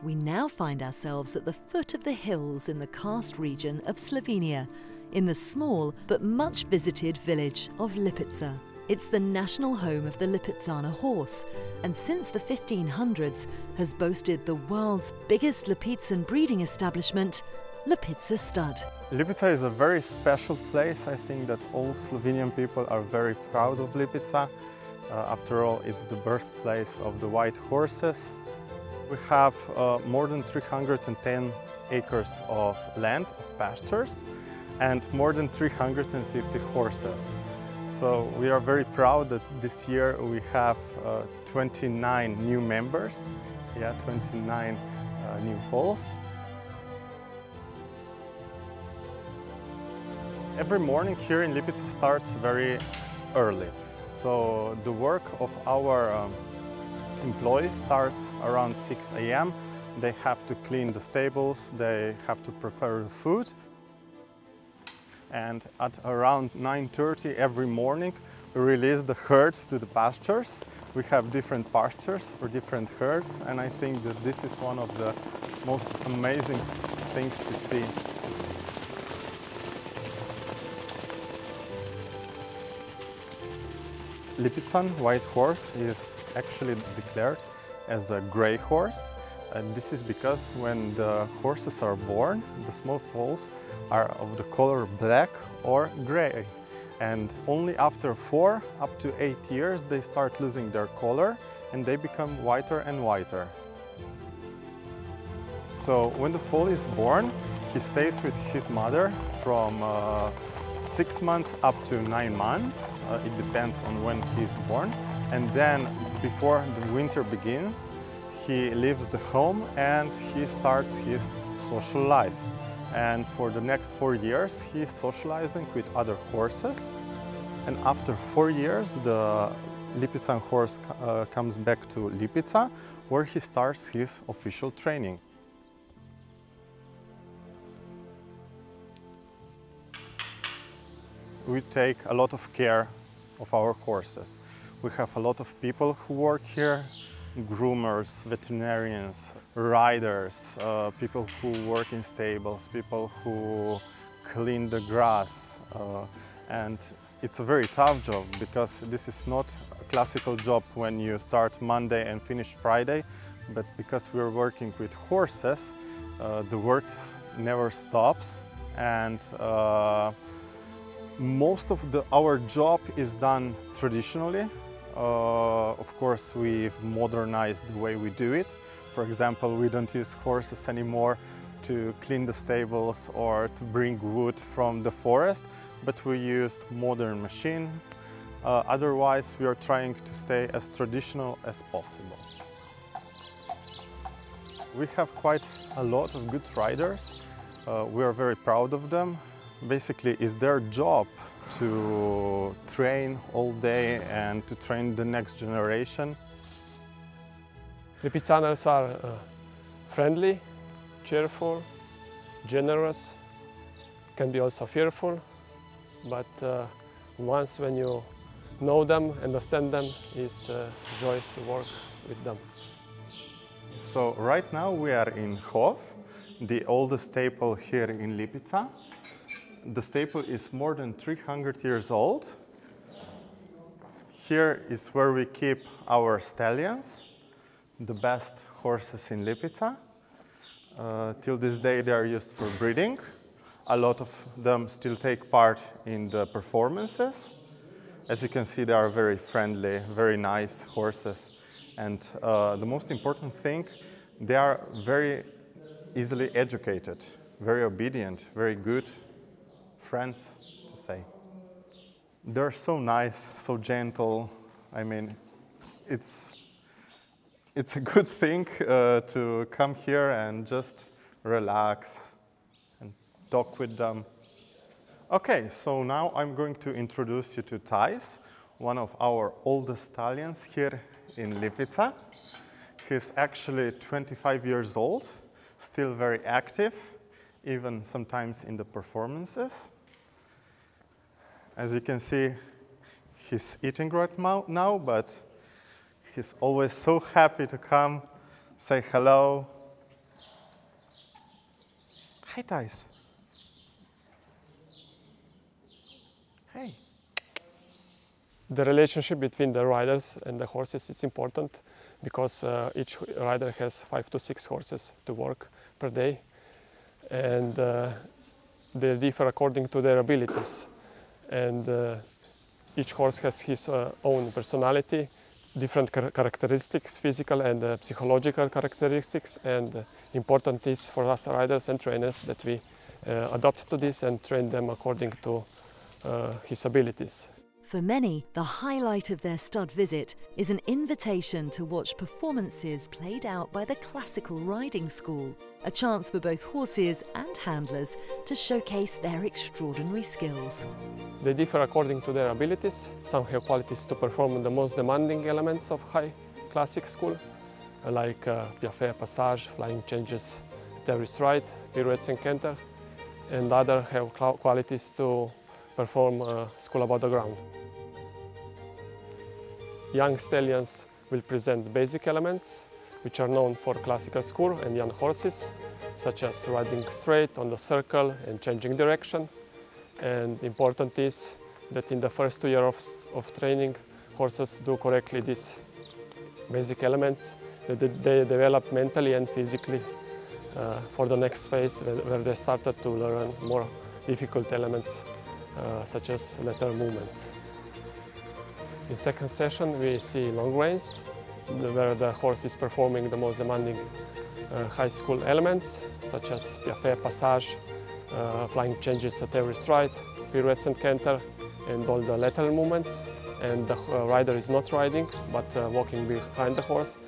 We now find ourselves at the foot of the hills in the karst region of Slovenia, in the small but much visited village of Lipica. It's the national home of the Lipizzaner horse, and since the 1500s has boasted the world's biggest Lipizzan breeding establishment, Lipica Stud. Lipica is a very special place. I think that all Slovenian people are very proud of Lipica. Uh, after all, it's the birthplace of the white horses. We have uh, more than 310 acres of land, of pastures, and more than 350 horses. So we are very proud that this year we have uh, 29 new members, yeah, 29 uh, new foals. Every morning here in Lipica starts very early. So the work of our um, employees start around 6 a.m. They have to clean the stables, they have to prepare the food. And at around 9.30 every morning, we release the herd to the pastures. We have different pastures for different herds, and I think that this is one of the most amazing things to see. Lipizzan white horse is actually declared as a gray horse. And this is because when the horses are born, the small foals are of the color black or gray. And only after four up to eight years, they start losing their color and they become whiter and whiter. So when the foal is born, he stays with his mother from uh, six months up to nine months. Uh, it depends on when he's born. And then before the winter begins, he leaves the home and he starts his social life. And for the next four years, he's socializing with other horses. And after four years, the Lipizzan horse uh, comes back to Lipica, where he starts his official training. we take a lot of care of our horses. We have a lot of people who work here, groomers, veterinarians, riders, uh, people who work in stables, people who clean the grass. Uh, and it's a very tough job because this is not a classical job when you start Monday and finish Friday, but because we're working with horses, uh, the work never stops and uh, most of the, our job is done traditionally. Uh, of course, we've modernized the way we do it. For example, we don't use horses anymore to clean the stables or to bring wood from the forest, but we used modern machines. Uh, otherwise, we are trying to stay as traditional as possible. We have quite a lot of good riders. Uh, we are very proud of them basically it's their job to train all day and to train the next generation. Lipizzaners are uh, friendly, cheerful, generous, can be also fearful, but uh, once when you know them, understand them, it's a joy to work with them. So right now we are in Hof, the oldest stable here in Lipica the staple is more than 300 years old. Here is where we keep our stallions, the best horses in Lipica. Uh, till this day they are used for breeding. A lot of them still take part in the performances. As you can see, they are very friendly, very nice horses. And uh, the most important thing, they are very easily educated, very obedient, very good friends to say. They're so nice, so gentle. I mean, it's, it's a good thing uh, to come here and just relax and talk with them. Okay, so now I'm going to introduce you to Thais, one of our oldest stallions here in Lipica. He's actually 25 years old, still very active, even sometimes in the performances. As you can see, he's eating right now, but he's always so happy to come, say hello, Hi, Thais. Hey. The relationship between the riders and the horses is important because uh, each rider has five to six horses to work per day and uh, they differ according to their abilities and uh, each horse has his uh, own personality different char characteristics physical and uh, psychological characteristics. And uh, important is for us riders and trainers that we adapt to this and train them according to his abilities for many, the highlight of their stud visit is an invitation to watch performances played out by the Classical Riding School, a chance for both horses and handlers to showcase their extraordinary skills. They differ according to their abilities. Some have qualities to perform the most demanding elements of high classic school, like uh, piaffe, passage, flying changes, terry stride, pirouettes and canter, and others have qualities to perform uh, school above the ground. Young stallions will present basic elements which are known for classical school and young horses, such as riding straight on the circle and changing direction. And important is that in the first two years of, of training, horses do correctly these basic elements, that they develop mentally and physically uh, for the next phase where they started to learn more difficult elements such as lateral movements. In second session we see long reins, where the horse is performing the most demanding uh, high school elements, such as piaffe, passage, uh, flying changes at every stride, pirouettes and canter, and all the lateral movements. And the uh, rider is not riding, but uh, walking behind the horse.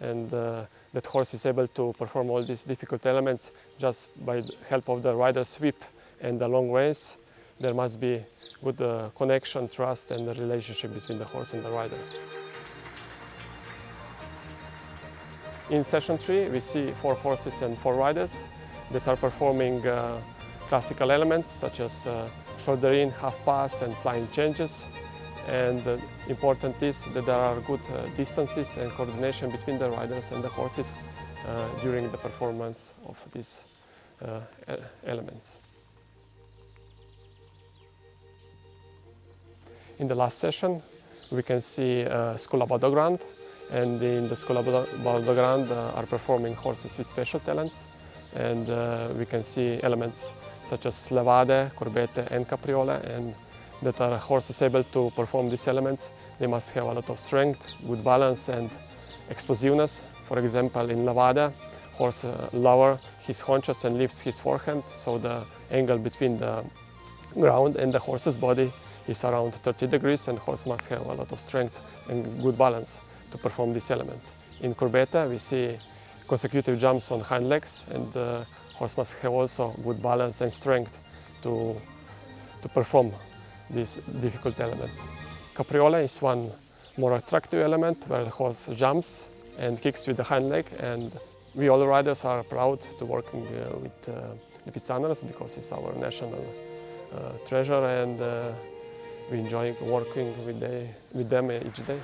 And uh, that horse is able to perform all these difficult elements just by the help of the rider sweep and the long reins there must be good uh, connection, trust and the relationship between the horse and the rider. In session three, we see four horses and four riders that are performing uh, classical elements such as uh, shoulder in, half pass and flying changes. And uh, important is that there are good uh, distances and coordination between the riders and the horses uh, during the performance of these uh, elements. In the last session, we can see uh, above the and in the above the uh, are performing horses with special talents, and uh, we can see elements such as levade, courbette, and capriole, and that are horses able to perform these elements. They must have a lot of strength, good balance, and explosiveness. For example, in levade, horse uh, lower his haunches and lifts his forehand, so the angle between the ground and the horse's body is around 30 degrees and horse must have a lot of strength and good balance to perform this element. In courbette we see consecutive jumps on hind legs and the horse must have also good balance and strength to, to perform this difficult element. Capriola is one more attractive element where the horse jumps and kicks with the hind leg and we all riders are proud to working uh, with uh, because it's our national uh, treasure and uh, we enjoy working with, they, with them each day.